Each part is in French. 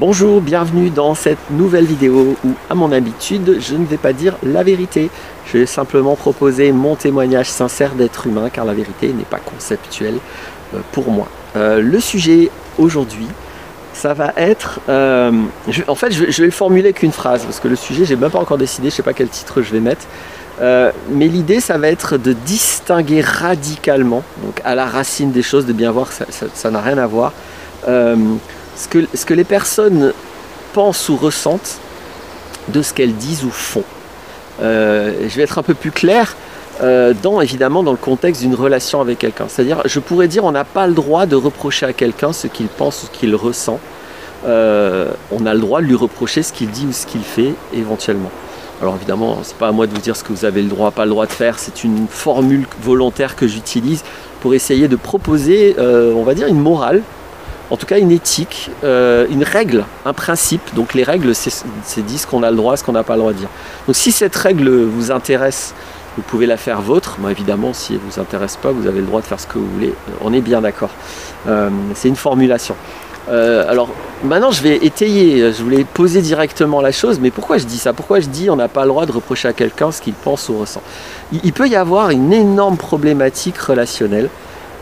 Bonjour, bienvenue dans cette nouvelle vidéo où, à mon habitude, je ne vais pas dire la vérité. Je vais simplement proposer mon témoignage sincère d'être humain car la vérité n'est pas conceptuelle euh, pour moi. Euh, le sujet aujourd'hui, ça va être... euh, en fait, je vais, le formuler qu'une phrase parce que le sujet, j'ai même pas encore décidé, je sais pas quel titre je vais mettre. Mais l'idée, ça va être de distinguer radicalement, donc à la racine des choses, de bien voir que ça- n'a rien à voir, ce, que, ce les personnes pensent ou ressentent de ce qu'elles disent ou font. Euh, je vais être un peu plus clair euh, dans évidemment dans le contexte d'une relation avec quelqu'un. C'est-à-dire, je pourrais dire, on n'a pas le droit de reprocher à quelqu'un ce qu'il pense ou ce qu'il ressent. Euh, on a le droit de lui reprocher ce qu'il dit ou ce qu'il fait éventuellement. Alors évidemment, c'est pas à moi de vous dire ce que vous avez le droit, pas le droit de faire. C'est une formule volontaire que j'utilise pour essayer de proposer, on va dire, une morale, en tout cas une éthique, euh, une règle, un principe. Donc les règles, c'est dit ce qu'on a le droit, ce qu'on n'a pas le droit de dire. Donc si cette règle vous intéresse, vous pouvez la faire vôtre. Moi évidemment, si elle ne vous intéresse pas, vous avez le droit de faire ce que vous voulez. Euh, On est bien d'accord. Euh, c'est une formulation. Alors maintenant, je vais étayer. Je voulais poser directement la chose, mais pourquoi je dis ça? Pourquoi je dis on n'a pas le droit de reprocher à quelqu'un ce qu'il pense ou ressent? Il peut y avoir une énorme problématique relationnelle.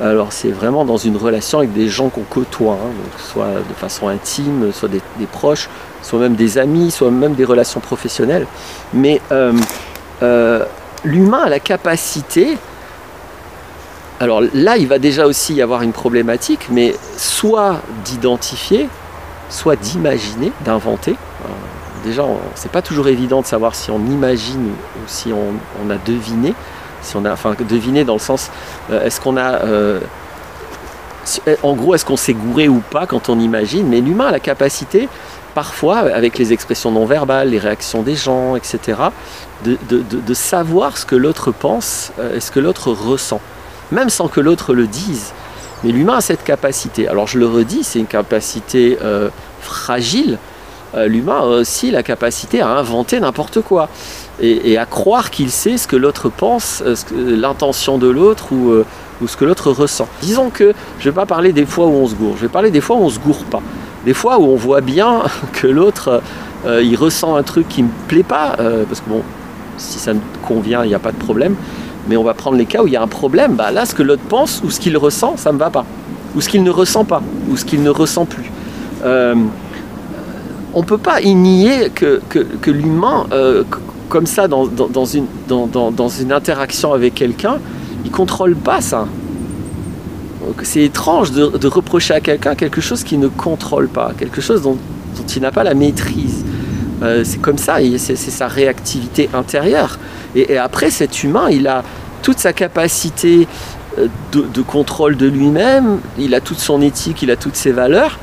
Alors c'est vraiment dans une relation avec des gens qu'on côtoie, hein, soit de façon intime, soit des, proches, soit même des amis, soit même des relations professionnelles. Mais euh, euh, l'humain a la capacité, alors là il va déjà aussi y avoir une problématique, mais soit d'identifier, soit d'imaginer, d'inventer. Alors, Déjà, c'est pas toujours évident de savoir si on imagine ou si on a deviné. Si on a, enfin, deviné dans le sens, euh, est-ce qu'on a, euh, en gros, est-ce qu'on s'est gouré ou pas quand on imagine Mais l'humain a la capacité, parfois, avec les expressions non verbales, les réactions des gens, etc., de, savoir ce que l'autre pense euh, ce que l'autre ressent, même sans que l'autre le dise. Mais l'humain a cette capacité. Alors je le redis, c'est une capacité euh, fragile. L'humain a aussi la capacité à inventer n'importe quoi et, à croire qu'il sait ce que l'autre pense, euh, l'intention de l'autre ou, euh, ou ce que l'autre ressent. Disons que je ne vais pas parler des fois où on se gourre, je vais parler des fois où on se gourre pas. Des fois où on voit bien que l'autre, euh, il ressent un truc qui ne me plaît pas, parce que bon, si ça me convient, il n'y a pas de problème. Mais on va prendre les cas où il y a un problème. Bah là, ce que l'autre pense ou ce qu'il ressent, ça ne me va pas. Ou ce qu'il ne ressent pas, ou ce qu'il ne ressent plus. On ne peut pas nier que, l'humain, comme ça, dans, une, interaction avec quelqu'un, il contrôle pas ça. C'est étrange de, reprocher à quelqu'un quelque chose qu'il ne contrôle pas, quelque chose dont, il n'a pas la maîtrise. Euh, c'est comme ça, c'est sa réactivité intérieure. Et, après, cet humain, il a toute sa capacité euh, de contrôle de lui-même, il a toute son éthique, il a toutes ses valeurs,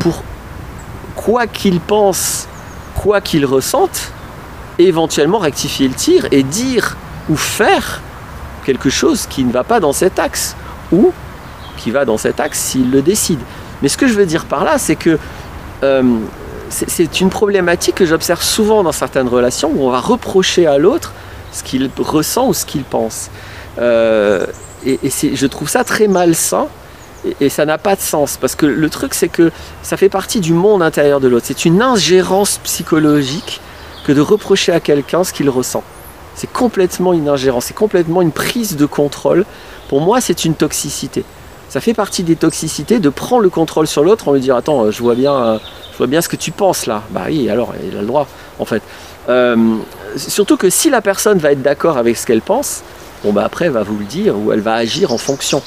pour quoi qu'il pense, quoi qu'il ressente, éventuellement rectifier le tir et dire ou faire quelque chose qui ne va pas dans cet axe, ou qui va dans cet axe s'il le décide. Mais ce que je veux dire par là, c'est que euh, c'est une problématique que j'observe souvent dans certaines relations où on va reprocher à l'autre ce qu'il ressent ou ce qu'il pense. Euh, et je trouve ça très malsain et ça n'a pas de sens parce que le truc c'est que ça fait partie du monde intérieur de l'autre. C'est une ingérence psychologique que de reprocher à quelqu'un ce qu'il ressent. C'est complètement une ingérence, c'est complètement une prise de contrôle. Pour moi, c'est une toxicité. Ça fait partie des toxicités de prendre le contrôle sur l'autre en lui disant Attends, je vois bien, je vois bien ce que tu penses là. Bah oui, alors il a le droit, en fait. Euh, surtout que si la personne va être d'accord avec ce qu'elle pense, bon bah après elle va vous le dire ou elle va agir en fonction.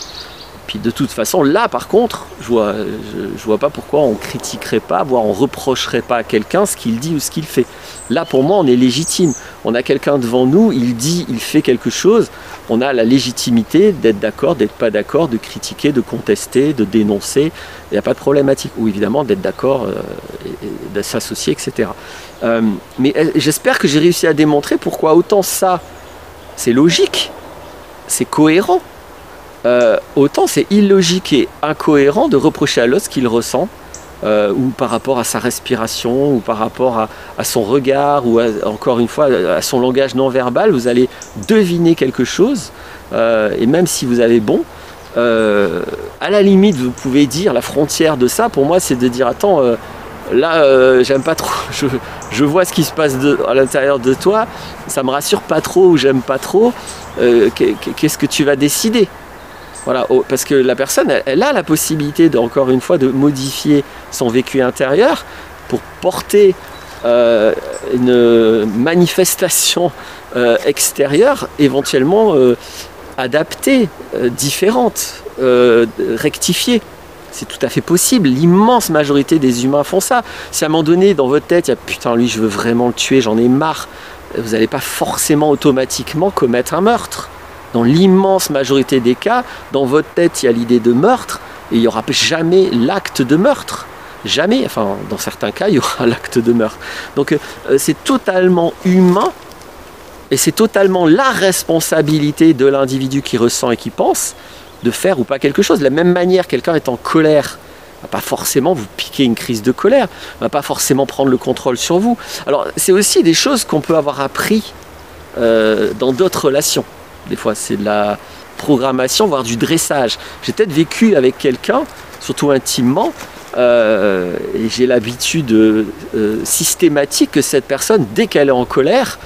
Puis de toute façon, là par contre, je vois, je vois pas pourquoi on critiquerait pas, voire on reprocherait pas à quelqu'un ce qu'il dit ou ce qu'il fait. Là pour moi, on est légitime. On a quelqu'un devant nous, il dit, il fait quelque chose. On a la légitimité d'être d'accord, d'être pas d'accord, de critiquer, de contester, de dénoncer. Il n'y a pas de problématique. Ou évidemment d'être d'accord euh, de s'associer, etc. Euh, mais euh, j'espère que j'ai réussi à démontrer pourquoi autant ça, c'est logique, c'est cohérent. Autant c'est illogique et incohérent de reprocher à l'autre ce qu'il ressent, euh, ou par rapport à sa respiration, ou par rapport à, son regard, ou encore une fois à son langage non verbal. Vous allez deviner quelque chose, euh, et même si vous avez bon, euh, à la limite, vous pouvez dire la frontière de ça. Pour moi, c'est de dire attends, là, j'aime pas trop. Je, vois ce qui se passe à l'intérieur de toi, ça me rassure pas trop ou j'aime pas trop. Qu'est-ce que tu vas décider? Voilà, parce que la personne, elle, a la possibilité, encore une fois, de modifier son vécu intérieur pour porter euh, une manifestation extérieure, éventuellement adaptée, différente, rectifiée. C'est tout à fait possible. L'immense majorité des humains font ça. Si à un moment donné, dans votre tête, il y a putain, lui, je veux vraiment le tuer, j'en ai marre, vous n'allez pas forcément automatiquement commettre un meurtre. Dans l'immense majorité des cas, dans votre tête, il y a l'idée de meurtre et il n'y aura jamais l'acte de meurtre. Jamais, enfin, dans certains cas, il y aura l'acte de meurtre. Donc, euh, c'est totalement humain et c'est totalement la responsabilité de l'individu qui ressent et qui pense de faire ou pas quelque chose. De la même manière, quelqu'un est en colère, va pas forcément vous piquer une crise de colère, va pas forcément prendre le contrôle sur vous. Alors c'est aussi des choses qu'on peut avoir appris euh, dans d'autres relations. Des fois c'est de la programmation, voire du dressage. J'ai peut-être vécu avec quelqu'un, surtout intimement, euh, et j'ai l'habitude euh, systématique que cette personne, dès qu'elle est en colère,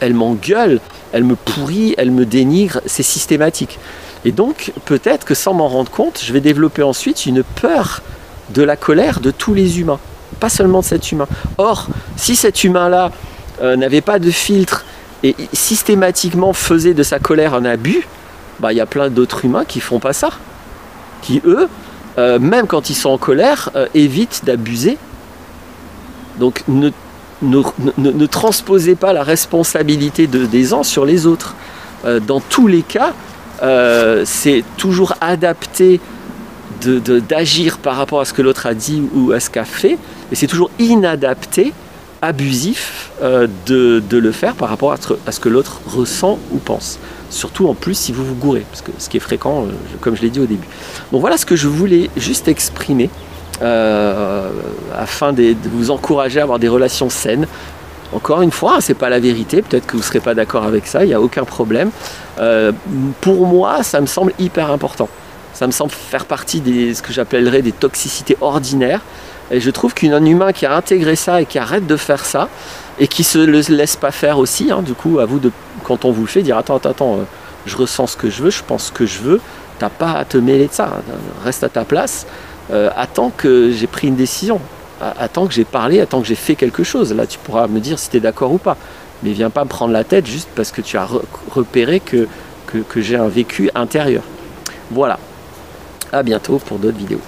elle m'engueule, elle me pourrit, elle me dénigre, c'est systématique. Et donc, peut-être que sans m'en rendre compte, je vais développer ensuite une peur de la colère de tous les humains, pas seulement de cet humain. Or, si cet humain-là euh, n'avait pas de filtre et systématiquement faisait de sa colère un abus, bah, il y a plein d'autres humains qui font pas ça. Qui, eux, euh, même quand ils sont en colère, euh, évitent d'abuser. Donc, ne, ne, transposez pas la responsabilité de, des uns sur les autres. dans tous les cas, euh, c'est toujours adapté d'agir par rapport à ce que l'autre a dit ou à ce qu'a fait, et c'est toujours inadapté, abusif euh, de, le faire par rapport à ce, que l'autre ressent ou pense. Surtout en plus si vous vous que ce qui est fréquent, euh, comme je l'ai dit au début. Donc voilà ce que je voulais juste exprimer. afin de, vous encourager à avoir des relations saines encore une fois, c'est pas la vérité, peut-être que vous ne serez pas d'accord avec ça, il n'y a aucun problème. Euh, pour moi, ça me semble hyper important. Ça me semble faire partie de ce que j'appellerais des toxicités ordinaires. Et je trouve qu'un humain qui a intégré ça et qui arrête de faire ça, et qui se le laisse pas faire aussi, hein, du coup, à vous de, quand on vous le fait, dire attends, attends, attends, euh, je ressens ce que je veux, je pense ce que je veux, t'as pas à te mêler de ça, hein. reste à ta place, euh, attends que j'ai pris une décision attends que j'ai parlé, attends que j'ai fait quelque chose. Là, tu pourras me dire si tu es d'accord ou pas. Mais viens pas me prendre la tête juste parce que tu as repéré que, j'ai un vécu intérieur. Voilà. À bientôt pour d'autres vidéos.